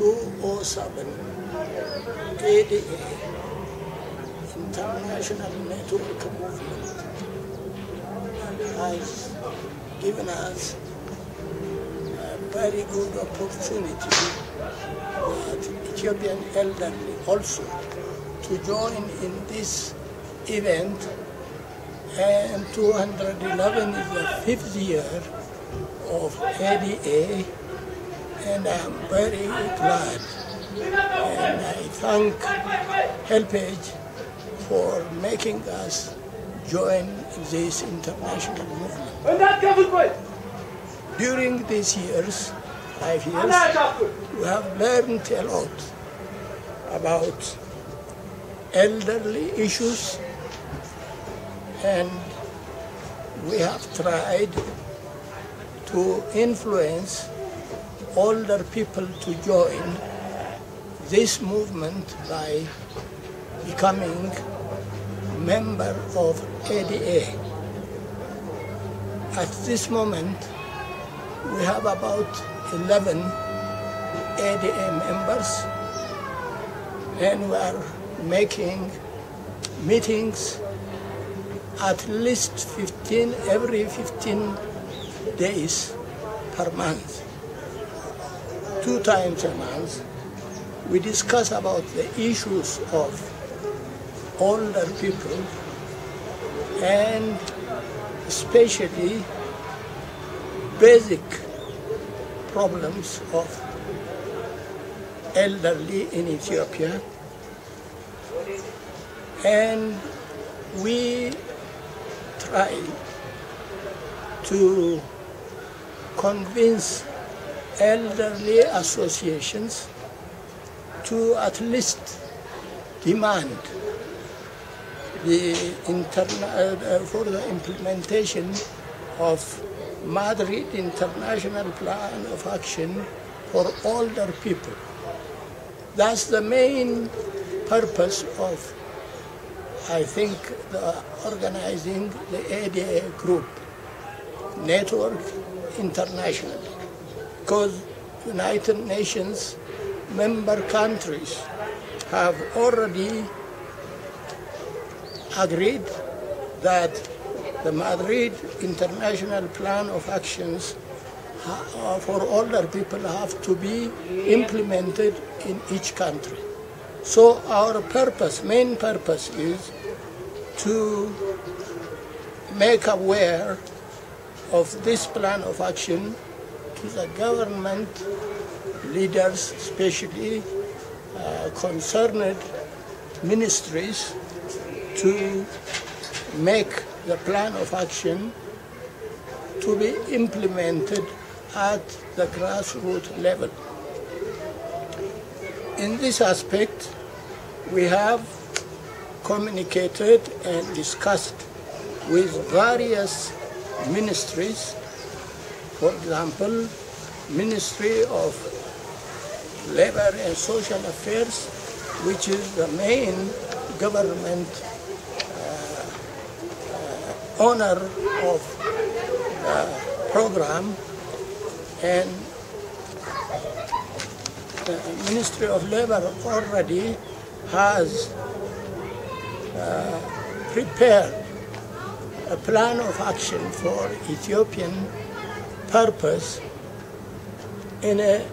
207 ADA International Network Movement. Has given us a very good opportunity that Ethiopian elderly also to join in this event. And 211 is the fifth year of ADA and I'm very glad and I thank HelpAge for making us join this international movement. During these years, five years, we have learned a lot about elderly issues and we have tried to influence older people to join this movement by becoming member of ADA. At this moment, we have about 11 ADA members and we are making meetings at least 15 every 15 days per month two times a month we discuss about the issues of older people and especially basic problems of elderly in Ethiopia. And we try to convince elderly associations to at least demand the interna- uh, for the implementation of Madrid International Plan of Action for older people. That's the main purpose of, I think, the organizing the ADA group network internationally, because United Nations member countries have already agreed that the Madrid International Plan of Actions uh, for older people have to be implemented in each country. So our purpose, main purpose is to make aware of this plan of action the government leaders, especially uh, concerned ministries, to make the plan of action to be implemented at the grassroots level. In this aspect, we have communicated and discussed with various ministries, for example, Ministry of Labor and Social Affairs, which is the main government uh, uh, owner of the program, and the Ministry of Labor already has uh, prepared a plan of action for Ethiopian purpose in a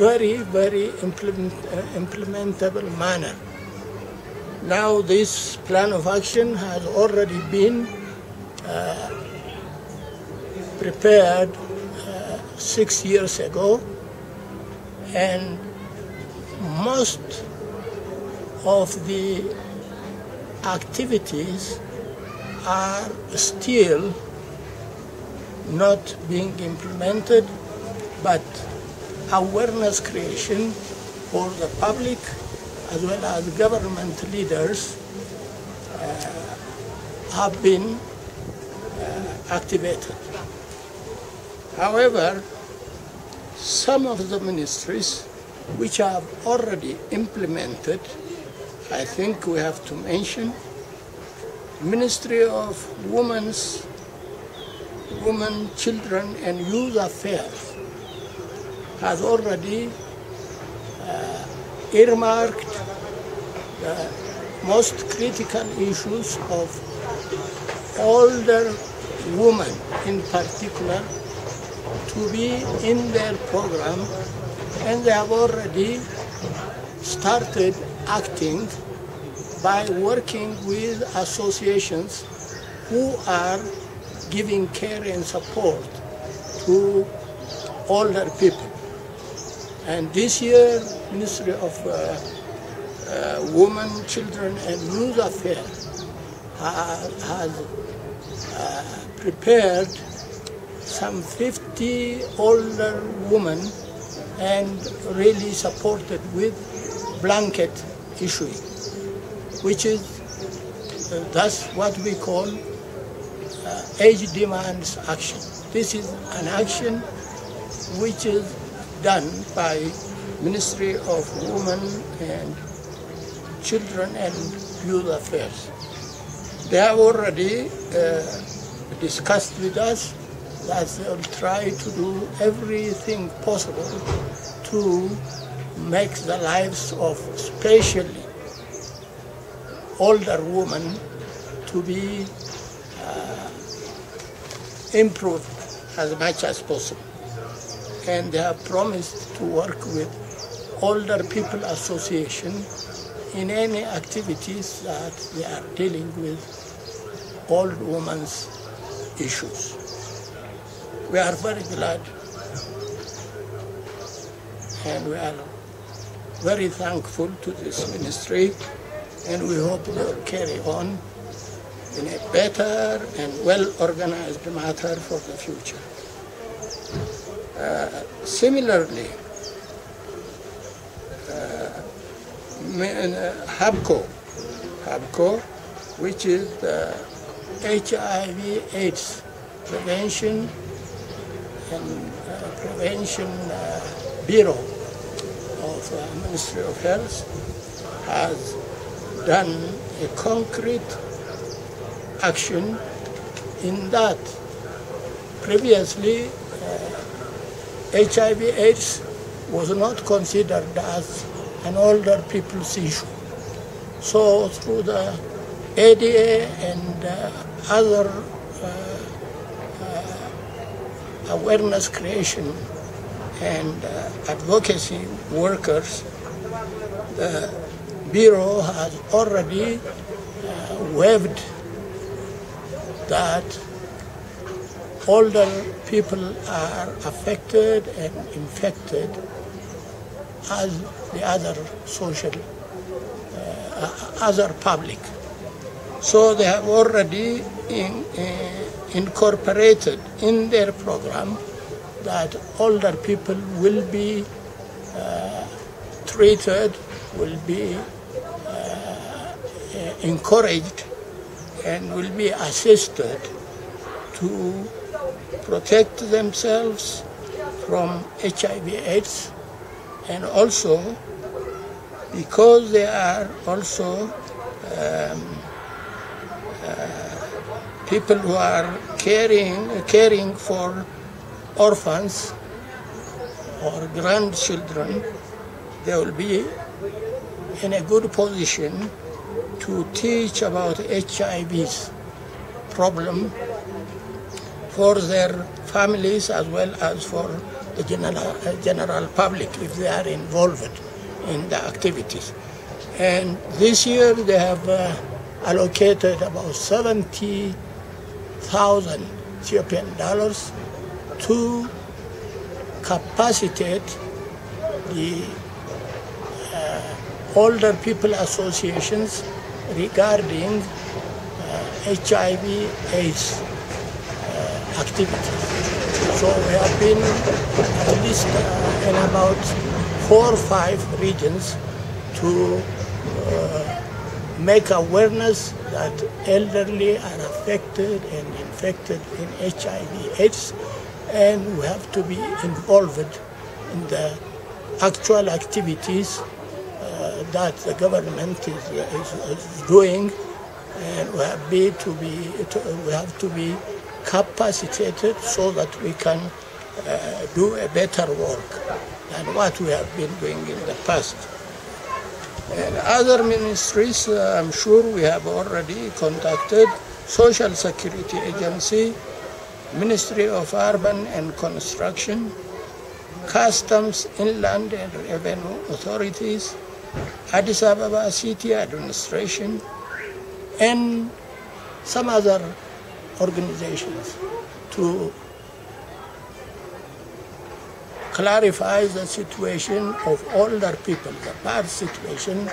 very, very implement, uh, implementable manner. Now this plan of action has already been uh, prepared uh, six years ago and most of the activities are still not being implemented, but awareness creation for the public as well as government leaders uh, have been uh, activated. However, some of the ministries which have already implemented, I think we have to mention, Ministry of Women's, Women, Children and Youth Affairs has already uh, earmarked the most critical issues of older women in particular to be in their program and they have already started acting by working with associations who are giving care and support to older people. And this year, Ministry of uh, uh, Women, Children and Youth Affairs has uh, prepared some 50 older women and really supported with blanket issuing, which is uh, that's what we call age demands action. This is an action which is done by Ministry of Women and Children and Youth Affairs. They have already uh, discussed with us that they'll try to do everything possible to make the lives of especially older women to be uh, improved as much as possible. And they have promised to work with Older People Association in any activities that they are dealing with old women's issues. We are very glad and we are very thankful to this ministry and we hope they will carry on in a better and well-organized matter for the future. Uh, similarly, uh, HAPCO, HAPCO, which is the HIV AIDS prevention and uh, prevention uh, bureau of uh, Ministry of Health has done a concrete action in that previously HIV AIDS was not considered as an older people's issue. So through the ADA and uh, other uh, uh, awareness creation and uh, advocacy workers, the Bureau has already uh, waived that older people are affected and infected as the other social, uh, other public. So they have already in, uh, incorporated in their program that older people will be uh, treated, will be uh, encouraged, and will be assisted to protect themselves from HIV/AIDS, and also because they are also um, uh, people who are caring caring for orphans or grandchildren, they will be in a good position to teach about HIV's problem for their families as well as for the general, general public if they are involved in the activities. And this year they have uh, allocated about 70,000 Ethiopian dollars to capacitate the uh, older people associations regarding uh, HIV AIDS uh, activities. So we have been at least uh, in about four or five regions to uh, make awareness that elderly are affected and infected in HIV AIDS and we have to be involved in the actual activities uh, that the government is, is, is, doing and we have, be to be, to, we have to be capacitated so that we can uh, do a better work. than what we have been doing in the past. And other ministries, uh, I'm sure we have already contacted Social Security Agency, Ministry of Urban and Construction, Customs, Inland and Revenue Authorities, Addis Ababa City Administration, and some other organizations to clarify the situation of older people, the bad situation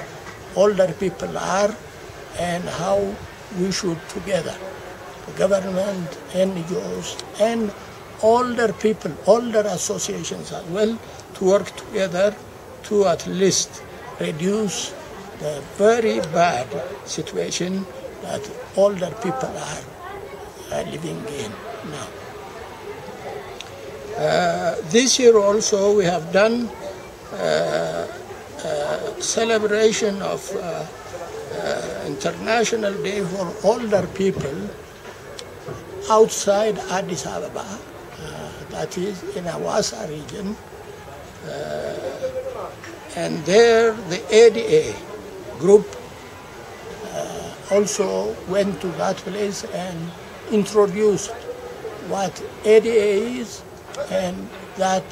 older people are, and how we should together, the government, and NGOs, and older people, older associations as well, to work together to at least reduce the very bad situation that older people are uh, living in now. Uh, this year also we have done uh, celebration of uh, uh, International Day for Older People outside Addis Ababa, uh, that is in Hawassa region. And there the ADA group uh, also went to that place and introduced what ADA is and that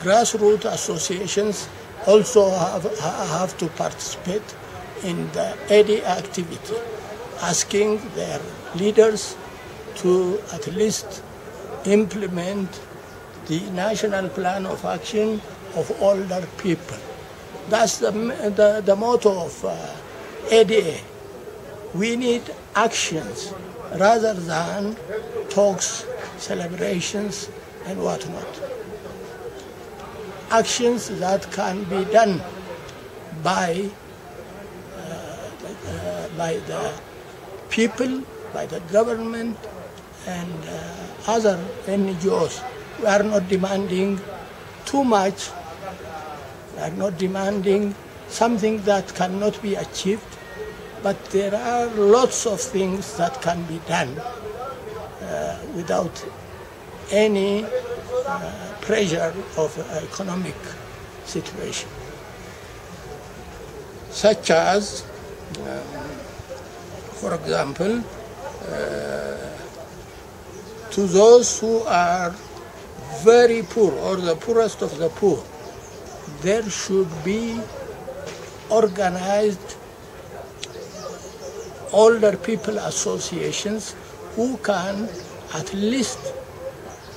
grassroots associations also have, have to participate in the ADA activity, asking their leaders to at least implement the national plan of action of older people. That's the, the, the motto of uh, ADA. We need actions rather than talks, celebrations, and whatnot. Actions that can be done by, uh, uh, by the people, by the government, and uh, other NGOs. We are not demanding too much. Are not demanding something that cannot be achieved, but there are lots of things that can be done uh, without any uh, pressure of economic situation, such as, um, for example, uh, to those who are very poor or the poorest of the poor, there should be organized older people associations who can at least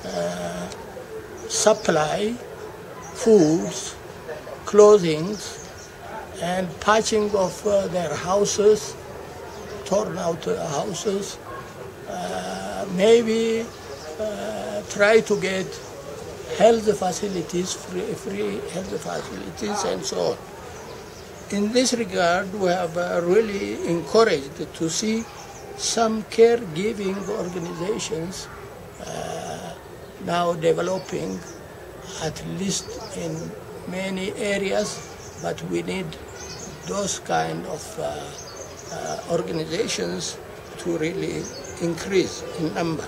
uh, supply foods, clothing, and patching of uh, their houses, torn out uh, houses, uh, maybe uh, try to get health facilities, free, free health facilities, and so on. In this regard, we have uh, really encouraged to see some caregiving organizations now developing at least in many areas, but we need those kind of uh, uh, organizations to really increase in number.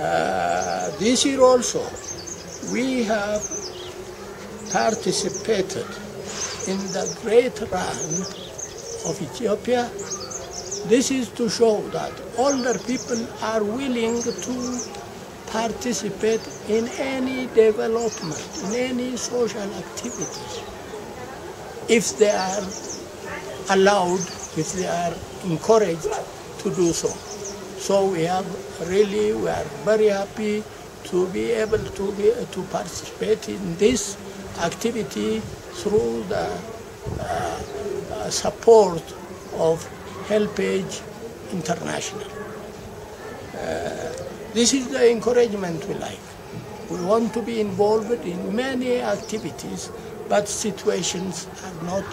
Uh, this year also, we have participated in the great run of Ethiopia. This is to show that older people are willing to participate in any development, in any social activities, if they are allowed, if they are encouraged to do so. So we have really, we are very happy to be able to be to participate in this activity through the uh, uh, support of HelpAge International. Uh, this is the encouragement we like. We want to be involved in many activities, but situations are not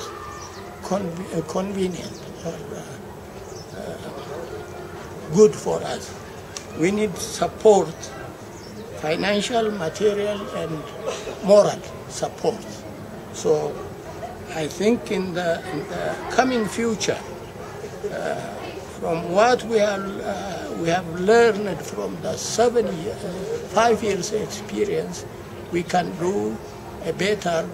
uh, convenient or uh, good for us. We need support, financial, material, and moral support. So I think in the, in the coming future, uh, from what we have uh, we have learned from the seven years, five years experience we can do a better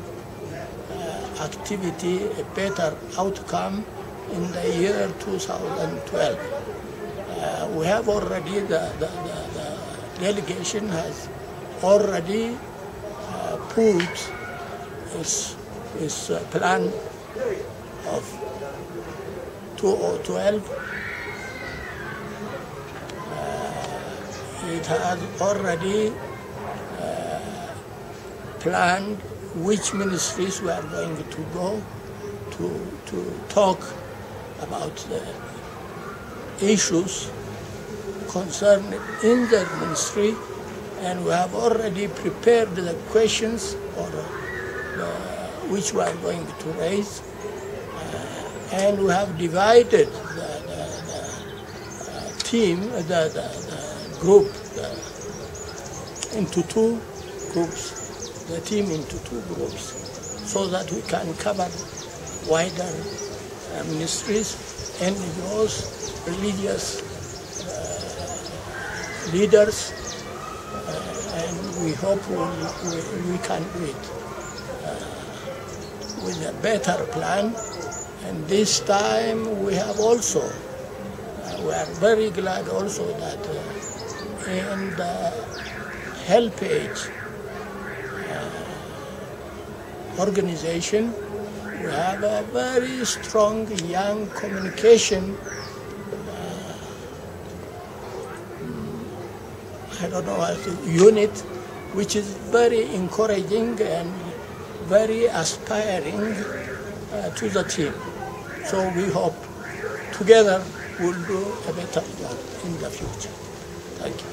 uh, activity, a better outcome in the year 2012. Uh, we have already, the, the, the, the delegation has already uh, put its, its uh, plan of 2012 it has already uh, planned which ministries we are going to go to, to talk about the issues concerned in their ministry and we have already prepared the questions or the, which we are going to raise. Uh, and we have divided the, the, the uh, team, the, the group into two groups, the team into two groups, so that we can cover wider uh, ministries, NGOs, religious uh, leaders, uh, and we hope we, we, can do it uh, with a better plan. And this time we have also, uh, we are very glad also that uh, in the HelpAge uh, organization, we have a very strong young communication, uh, I don't know, unit, which is very encouraging and very aspiring uh, to the team. So we hope together we'll do a better job in the future. Thank you.